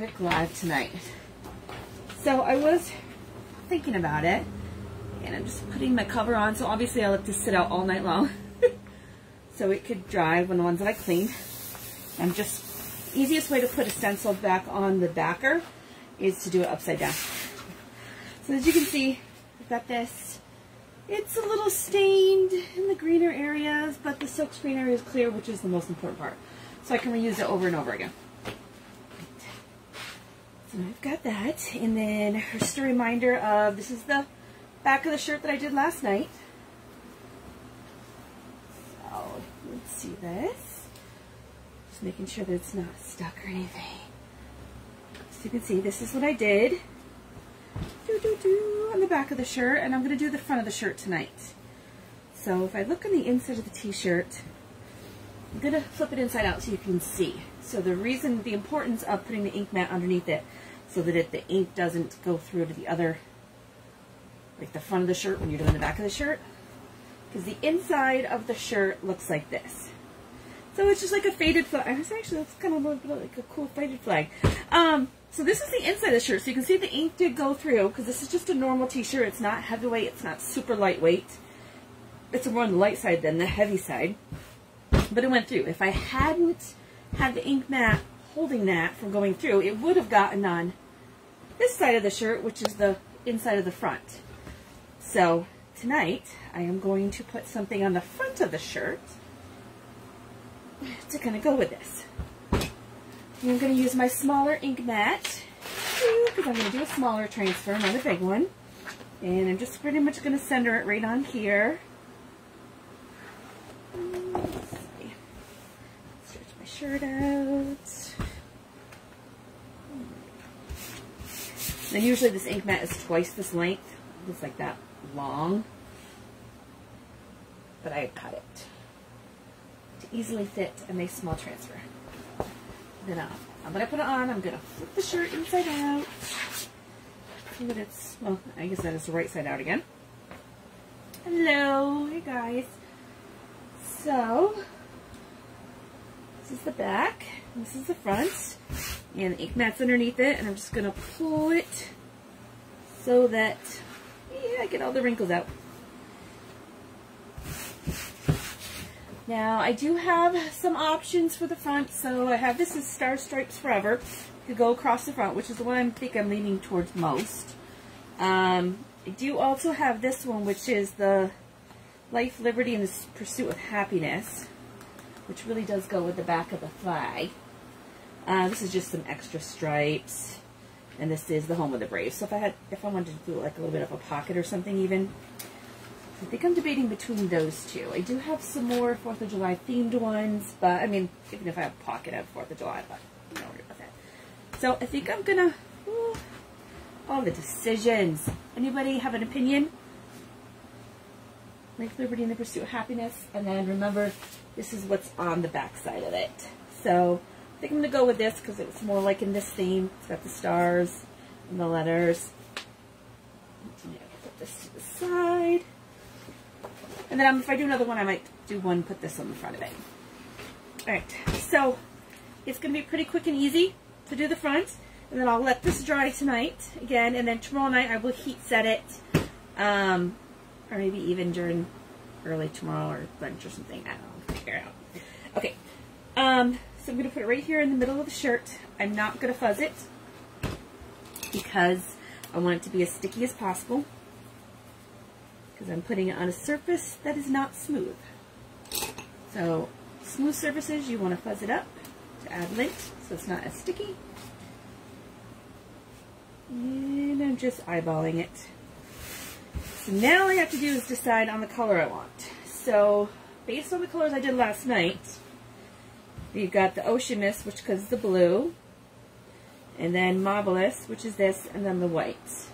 quick live tonight. So I was thinking about it, and I'm just putting my cover on. So obviously I let this sit out all night long, so it could dry when the ones that I cleaned. I'm just easiest way to put a stencil back on the backer is to do it upside down. So as you can see, I've got this. It's a little stained in the greener areas, but the silk screen area is clear, which is the most important part. So I can reuse it over and over again. So I've got that. And then just a reminder of, this is the back of the shirt that I did last night. So let's see this. Just making sure that it's not stuck or anything. So you can see, this is what I did. Doo -doo -doo, on the back of the shirt, and I'm going to do the front of the shirt tonight. So if I look on the inside of the t-shirt, I'm going to flip it inside out so you can see. So the reason, the importance of putting the ink mat underneath it so that it, the ink doesn't go through to the other, like the front of the shirt when you're doing the back of the shirt. Because the inside of the shirt looks like this. So it's just like a faded flag. Actually, that's kind of like a cool faded flag. Um, so this is the inside of the shirt. So you can see the ink did go through because this is just a normal t-shirt. It's not heavyweight. It's not super lightweight. It's more on the light side than the heavy side. But it went through. If I hadn't had the ink mat holding that from going through, it would have gotten on this side of the shirt, which is the inside of the front. So tonight, I am going to put something on the front of the shirt to kind of go with this. I'm going to use my smaller ink mat because I'm going to do a smaller transfer, not a big one. And I'm just pretty much going to center it right on here. Shirt out. And usually this ink mat is twice this length. It's like that long. But I cut it to easily fit a nice small transfer. Then uh, I'm going to put it on. I'm going to flip the shirt inside out. See that it's, well, I guess that is the right side out again. Hello. Hey, guys. So, this is the back. This is the front. And the ink mat's underneath it. And I'm just to pull it so that, yeah, I get all the wrinkles out. Now, I do have some options for the front. So I have this is Star Stripes Forever to go across the front, which is the one I think I'm leaning towards most. Um, I do also have this one, which is the Life, Liberty, and the Pursuit of Happiness, which really does go with the back of the flag. Uh, this is just some extra stripes, and this is the Home of the Brave. So if I had, if I wanted to do like a little bit of a pocket or something even, I think I'm debating between those two. I do have some more 4th of July themed ones, but I mean, even if I have a pocket, I have 4th of July, but don't worry about that. So I think I'm gonna, all the decisions. Anybody have an opinion? Life, Liberty, and the Pursuit of Happiness. And then remember, this is what's on the back side of it. So I think I'm going to go with this because it's more like in this theme. It's got the stars and the letters. Put this to the side. And then if I do another one, I might do one, put this on the front of it. Alright, so it's going to be pretty quick and easy to do the front. And then I'll let this dry tonight again. And then tomorrow night I will heat set it. Um, or maybe even during early tomorrow or lunch or something. I don't know. Figure it out. Okay. Um, so I'm going to put it right here in the middle of the shirt. I'm not going to fuzz it because I want it to be as sticky as possible because I'm putting it on a surface that is not smooth. So smooth surfaces, you want to fuzz it up to add lint so it's not as sticky. And I'm just eyeballing it. So now all I have to do is decide on the color I want. So based on the colors I did last night, we've got the Ocean Mist, which is the blue, and then Mauvelous, which is this, and then the white.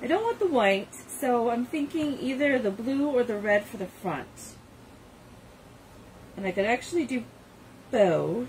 I don't want the white, so I'm thinking either the blue or the red for the front. And I could actually do both.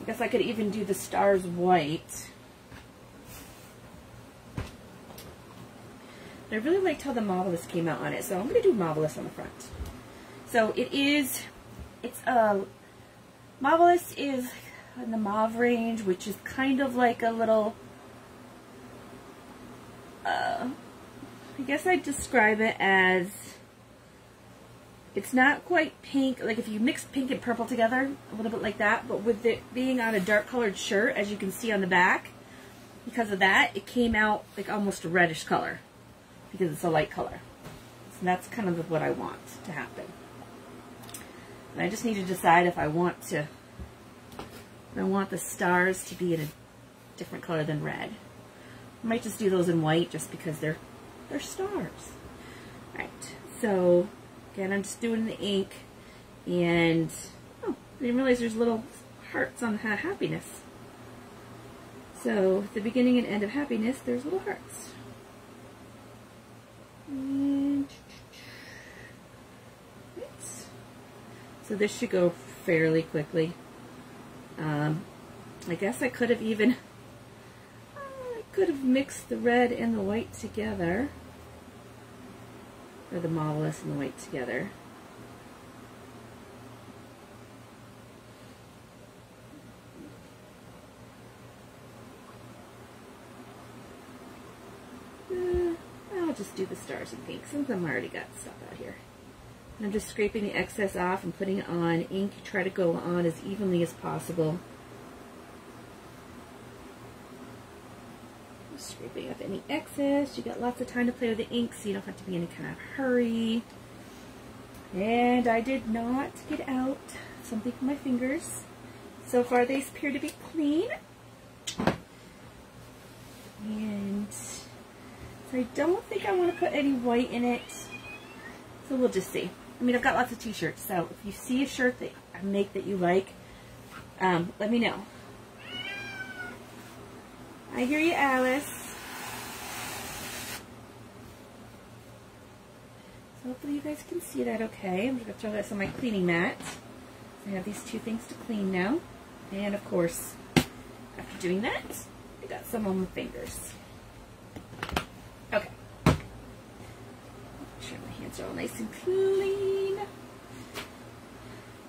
I guess I could even do the stars white. I really liked how the Mauvelous came out on it, so I'm going to do Mauvelous on the front. So it is, it's a Mauvelous is in the mauve range, which is kind of like a little, uh, I guess I'd describe it as, it's not quite pink, like if you mix pink and purple together, a little bit like that, but with it being on a dark colored shirt, as you can see on the back, because of that, it came out like almost a reddish color, because it's a light color. So that's kind of what I want to happen. And I just need to decide if I want to, I want the stars to be in a different color than red. I might just do those in white just because they're, they're stars. Alright, so again, I'm just doing the ink and, oh, I didn't realize there's little hearts on happiness. So, the beginning and end of happiness, there's little hearts. So this should go fairly quickly. Um, I guess I could have even, I could have mixed the red and the white together. Or the Mauvelous and the white together. Uh, I'll just do the stars and pink since I've already got stuff out here. I'm just scraping the excess off and putting it on. Ink, try to go on as evenly as possible. Just scraping up any excess. You got lots of time to play with the ink so you don't have to be in any kind of hurry. And I did not get out something from my fingers. So far they appear to be clean. And so I don't think I want to put any white in it. So we'll just see. I mean, I've got lots of t-shirts, so if you see a shirt that I make that you like, um, let me know. I hear you, Alice. So hopefully you guys can see that okay. I'm going to throw this on my cleaning mat. I have these two things to clean now. And of course, after doing that, I got some on my fingers. It's all nice and clean.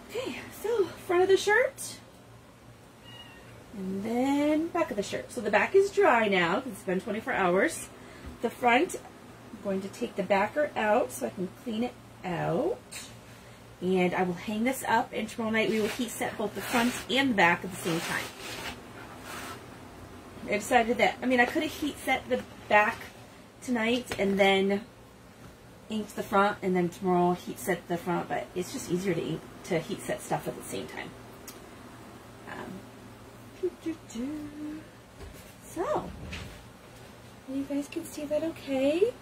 Okay, so front of the shirt. And then back of the shirt. So the back is dry now it's been 24 hours. The front, I'm going to take the backer out so I can clean it out. And I will hang this up and tomorrow night we will heat set both the front and the back at the same time. I decided that, I mean, I could have heat set the back tonight and then inked the front and then tomorrow heat set the front, but it's just easier to ink to heat set stuff at the same time. Um, doo -doo -doo. So, you guys can see that okay.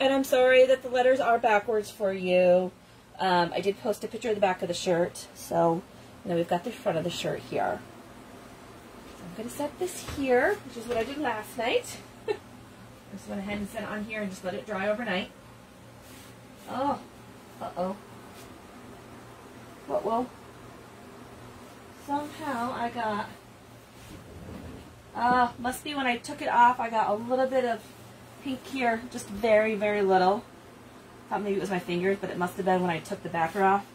And I'm sorry that the letters are backwards for you. Um, I did post a picture of the back of the shirt, so you we've got the front of the shirt here. So I'm going to set this here, which is what I did last night. Just went ahead and set it on here and just let it dry overnight. Oh, uh-oh. What will? Somehow I got, uh, must be when I took it off, I got a little bit of pink here, just very, very little. Thought maybe it was my fingers, but it must have been when I took the backer off.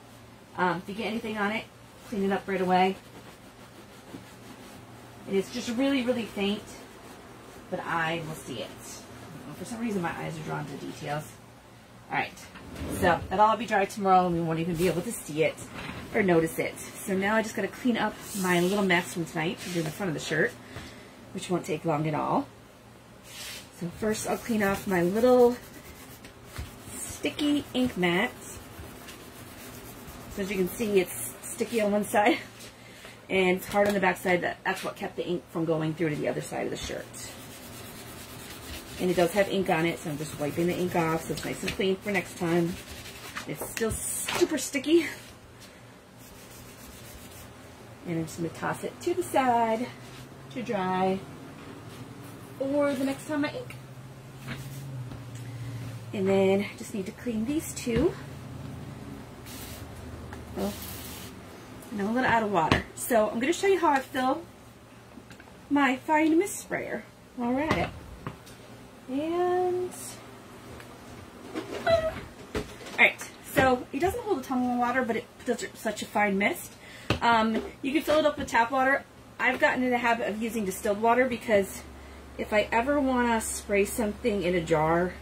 Um, if you get anything on it, clean it up right away. And It is just really, really faint, but I will see it. For some reason, my eyes are drawn to details. Alright, so that'll all be dry tomorrow and we won't even be able to see it or notice it. So now I just got to clean up my little mess from tonight from the front of the shirt, which won't take long at all. So first I'll clean off my little sticky ink mats. So as you can see, it's sticky on one side and it's hard on the back side. That's what kept the ink from going through to the other side of the shirt. And it does have ink on it, so I'm just wiping the ink off so it's nice and clean for next time. It's still super sticky. And I'm just going to toss it to the side to dry or the next time I ink. And then I just need to clean these two. Oh, and I'm a little out of water. So I'm going to show you how I fill my fine mist sprayer at it. And, alright, so it doesn't hold a ton of water, but it does such a fine mist. Um, you can fill it up with tap water. I've gotten in the habit of using distilled water because if I ever want to spray something in a jar,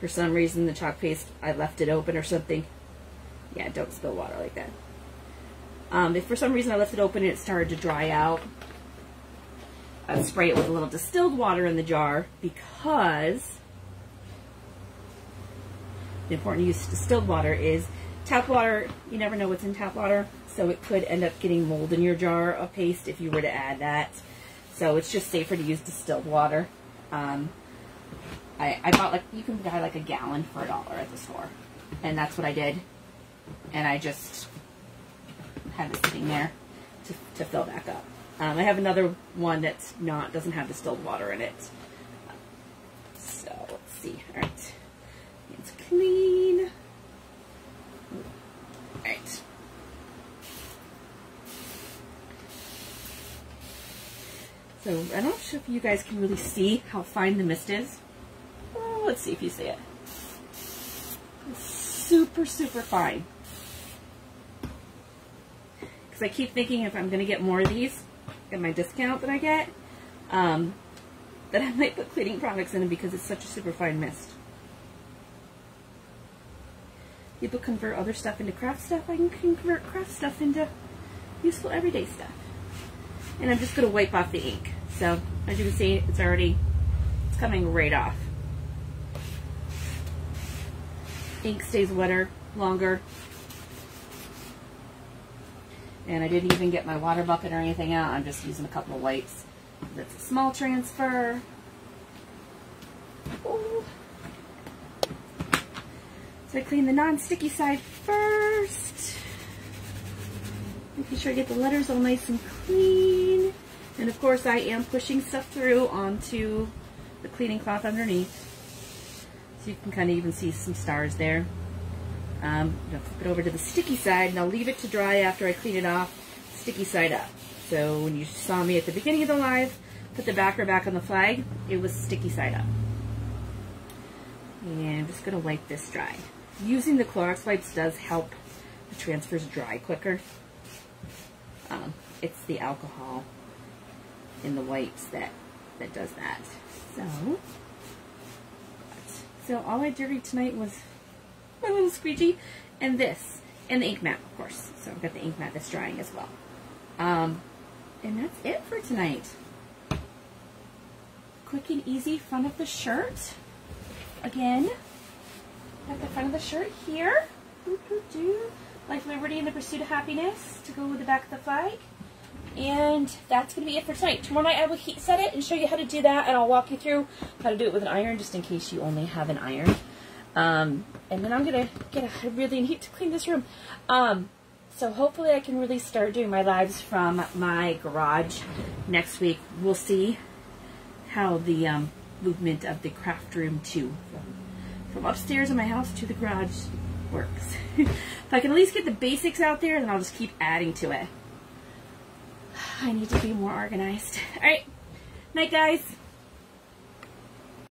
for some reason the chalk paste, I left it open or something. Yeah, don't spill water like that. Um, if for some reason I left it open and it started to dry out, Spray it with a little distilled water in the jar because the important use of distilled water is tap water, you never know what's in tap water, so it could end up getting mold in your jar of paste if you were to add that. So it's just safer to use distilled water. Um, I, I bought like, you can buy like a gallon for a dollar at the store. And that's what I did. And I just had it sitting there to, to fill back up. Um, I have another one that's not, doesn't have distilled water in it. So let's see. All right. It's clean. All right. So I don't know if you guys can really see how fine the mist is. Oh, let's see if you see it. It's super, super fine. Because I keep thinking if I'm going to get more of these, get my discount that I get, um, that I might put cleaning products in it because it's such a super fine mist. People convert other stuff into craft stuff. I can convert craft stuff into useful everyday stuff. And I'm just going to wipe off the ink. So as you can see, it's already, it's coming right off. Ink stays wetter longer. And I didn't even get my water bucket or anything out. I'm just using a couple of wipes. That's a small transfer. Ooh. So I clean the non-sticky side first. Making sure I get the letters all nice and clean. And of course I am pushing stuff through onto the cleaning cloth underneath. So you can kind of even see some stars there. Um, flip it over to the sticky side and I'll leave it to dry after I clean it off, sticky side up. So when you saw me at the beginning of the live, put the backer back on the flag, it was sticky side up. And I'm just going to wipe this dry. Using the Clorox wipes does help the transfers dry quicker. Um, it's the alcohol in the wipes that, that does that. So, so all I did tonight was my little squeegee and this, and the ink mat, of course. So I've got the ink mat that's drying as well. Um, and that's it for tonight. Quick and easy front of the shirt. Again, got the front of the shirt here. Life, Liberty, and the Pursuit of Happiness to go with the back of the flag. And that's going to be it for tonight. Tomorrow night I will heat set it and show you how to do that. And I'll walk you through how to do it with an iron just in case you only have an iron. Um, and then I'm going to get a really neat to clean this room. Um, so hopefully I can really start doing my lives from my garage next week. We'll see how the um, movement of the craft room to from, from upstairs in my house to the garage works. if I can at least get the basics out there, then I'll just keep adding to it. I need to be more organized. All right. Night, guys.